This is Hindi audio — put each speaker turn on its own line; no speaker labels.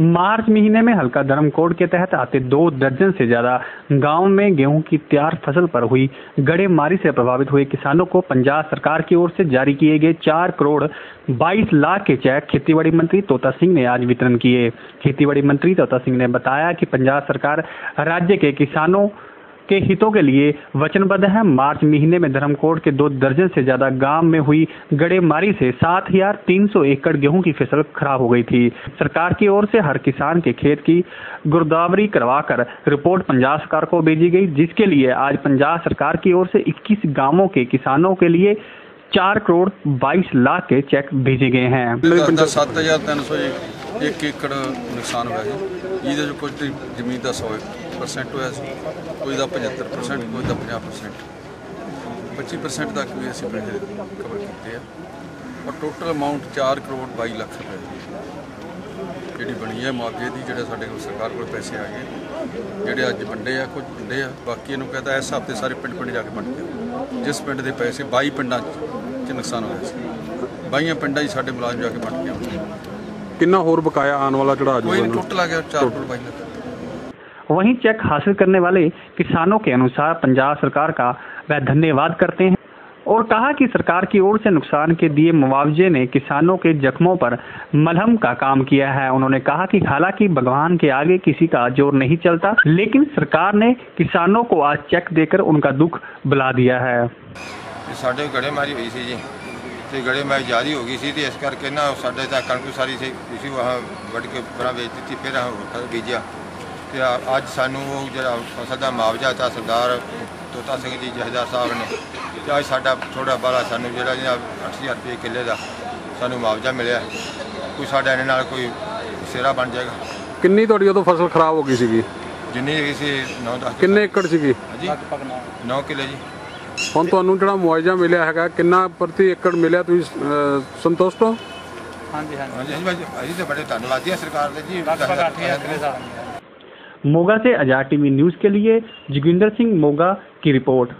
मार्च महीने में हल्का धर्म कोड के तहत आते दो दर्जन से ज़्यादा गाँव में गेहूँ की तैयार फ़सल पर हुई गड़ेमारी से प्रभावित हुए किसानों को पंजाब सरकार की ओर से जारी किए गए चार करोड़ बाईस लाख के चेक खेतीबाड़ी मंत्री तोता सिंह ने आज वितरण किए। खेतीबाड़ी मंत्री तोता सिंह ने बताया कि पंजाब सरकार राज्य के किसानों के हितों के लिए वचनबद्ध है। मार्च महीने में धर्मकोट के दो दर्जन से ज़्यादा गाँव में हुई गड़ेमारी से सात हज़ार तीन सौ एकड़ गेहूँ की फ़सल खराब हो गई थी। सरकार की ओर से हर किसान के खेत की गुरदावरी करवाकर रिपोर्ट पंजाब सरकार को भेजी गई, जिसके लिए आज पंजाब सरकार की ओर से इक्कीस गाँवों के किसानों के लिए चार करोड़ बाईस लाख के चेक भेजे गए हैं।
सात हज़ार तीन सौ एक एकड़ नुकसान हुआ है। ये कुछ ज़मीन का सौ 100% ਹੋਇਆ ਸੀ ਕੋਈ ਦਾ 75% ਕੋਈ ਦਾ 50% 25% ਤੱਕ ਵੀ ਅਸੀਂ ਪੈਸੇ ਕਵਰ ਕੀਤੇ ਆ। ਔਰ ਟੋਟਲ ਅਮਾਉਂਟ 4 ਕਰੋੜ 22 ਲੱਖ ਰੁਪਏ ਜਿਹੜੀ ਬਣੀ ਹੈ ਮੁਆਵਜ਼ੇ ਦੀ ਜਿਹੜੇ ਸਾਡੇ ਕੋਲ ਸਰਕਾਰ ਕੋਲ ਪੈਸੇ ਆ ਗਏ ਜਿਹੜੇ ਅੱਜ ਵੰਡੇ ਆ ਕੁਝ ਵੰਡੇ ਆ ਬਾਕੀ ਇਹਨੂੰ ਕਹਿੰਦਾ ਇਸ ਹਫ਼ਤੇ ਸਾਰੇ ਪਿੰਡ ਪਿੰਡ ਜਾ ਕੇ ਵੰਡ ਗਏ। ਜਿਸ ਪਿੰਡ ਦੇ ਪੈਸੇ 22 ਪਿੰਡਾਂ 'ਚ ਨੁਕਸਾਨ ਹੋਇਆ ਸੀ। 22 ਪਿੰਡਾਂ 'ਚ ਸਾਡੇ ਮੁਲਾਜ਼ਮ ਜਾ ਕੇ ਵੰਡ ਕੇ ਆਉਂਦੇ
ਕਿੰਨਾ ਹੋਰ ਬਕਾਇਆ ਆਉਣ ਵਾਲਾ ਚੜਾ
ਕੋਈ
ਜੂਗਾ
ਟੋਟਲ ਆ ਗਿਆ 4 ਕਰੋੜ 22 ਲੱਖ।
वहीं चेक हासिल करने वाले किसानों के अनुसार पंजाब सरकार का वह धन्यवाद करते हैं और कहा कि सरकार की ओर से नुकसान के दिए मुआवजे ने किसानों के जख्मों पर मलहम का काम किया है उन्होंने कहा कि हालांकि भगवान के आगे किसी का जोर नहीं चलता लेकिन सरकार ने किसानों को आज चेक देकर उनका दुख बुला दिया है
ਤੇ ਸਾਡੇ ਗੜੇਮਾਰੀ ਹੋਈ ਸੀ ਜੀ ਤੇ ਗੜੇਮਾਰੀ ਜਾਰੀ ਹੋ ਗਈ ਸੀ ਤੇ ਇਸ ਕਰਕੇ ਨਾ ਸਾਡੇ ਤਾਂ ਕਣਕ ਸਾਰੀ ਸੀ ਉਸੇ ਵਾਹ ਵੱਢ ਕੇ ਪਰਾਂ ਵੇਚ ਦਿੱਤੀ ਫਿਰ ਆਹ ਫਸਲ ਬੀਜਿਆ ਤੇ ਆ- ਅੱਜ ਸਾਨੂੰ ਉਹ ਜਿਹੜਾ ਫਸਲ ਦਾ ਮੁਆਵਜ਼ਾ ਤਾਂ ਸਰਦਾਰ ਤੋਤਾ ਸਿੰਘ ਜੀ ਜਹਦਾਰ ਸਾਹਿਬ ਨੇ। ਤੇ ਅੱਜ ਸਾਡਾ ਥੋੜਾ ਬਾਲਾ ਸਾਨੂੰ ਜਿਹੜਾ ਜਿਹੜਾ 8000 ਰੁਪਏ ਕਿੱਲੇ ਦਾ ਸਾਨੂੰ ਮੁਆਵਜ਼ਾ ਮਿਲਿਆ। ਕੋਈ ਸਾਡਾ ਇਹਨਾਂ ਨਾਲ ਕੋਈ ਸਿਰਾ ਬਣ ਜਾਏਗਾ।
ਕਿੰਨੀ ਤੁਹਾਡੀ ਉਦੋਂ ਫਸਲ ਖਰਾਬ ਹੋ ਗਈ ਸੀਗੀ?
ਜਿੰਨੀ ਹੈਗੀ ਸੀ 9-10
ਕਿੰਨੇ ਏਕੜ ਸੀਗੀ?
ਜੀ 9 ਕਿੱਲੇ ਜੀ।
ਹੁਣ ਤੁਹਾਨੂੰ ਜਿਹੜਾ ਮੁਆਵਜ਼ਾ ਮਿਲਿਆ ਹੈਗਾ ਕਿੰਨਾ ਪ੍ਰਤੀ ਏਕੜ ਮਿਲਿਆ ਤੁਸੀਂ ਅਹ, ਸੰਤੁਸ਼ਟ ਹੋ?
ਹਾਂਜੀ ਹਾਂਜੀ। ਭਾਈ, ਅਸੀਂ ਤਾਂ ਬੜੇ ਧੰਨਵਾਦੀ ਹਾਂ ਸਰਕਾਰ ਦੇ ਜੀ।
मोगा से आज़ाद टीवी न्यूज़ के लिए जोगिंदर सिंह मोगा की रिपोर्ट।